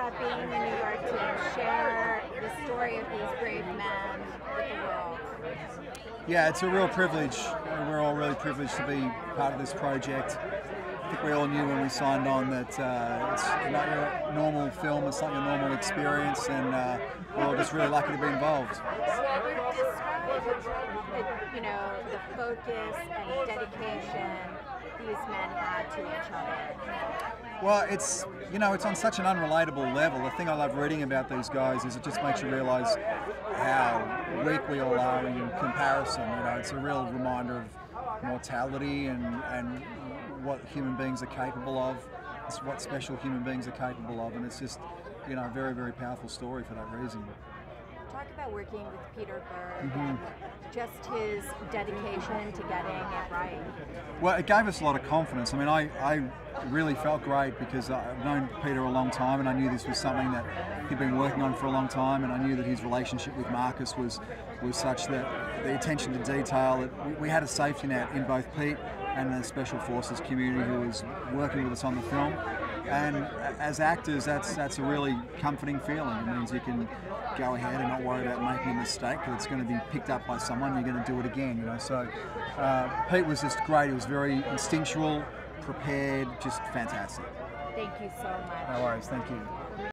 about being in New York to share the story of these brave men with the world? Yeah, it's a real privilege. We're all really privileged to be part of this project. I think we all knew when we signed on that uh, it's not your normal film, it's not your normal experience, and uh, we're all just really lucky to be involved. Describe, the, you know, the focus and dedication these men had to each other. Well, it's you know it's on such an unrelatable level. The thing I love reading about these guys is it just makes you realise how weak we all are in comparison. You know, it's a real reminder of mortality and and what human beings are capable of. It's what special human beings are capable of, and it's just you know a very very powerful story for that reason talk about working with Peter Berg mm-hmm. and just his dedication to getting it right. Well, it gave us a lot of confidence. I mean, I, I really felt great because I've known Peter a long time and I knew this was something that he'd been working on for a long time and I knew that his relationship with Marcus was, was such that the attention to detail, that we, had a safety net in both Pete and the Special Forces community who was working with us on the film. And as actors, that's that's a really comforting feeling. It means you can go ahead and not worry about making a mistake because it's going to be picked up by someone. You're going to do it again, you know. So uh, Pete was just great. He was very instinctual, prepared, just fantastic. Thank you so much. No worries. Thank you.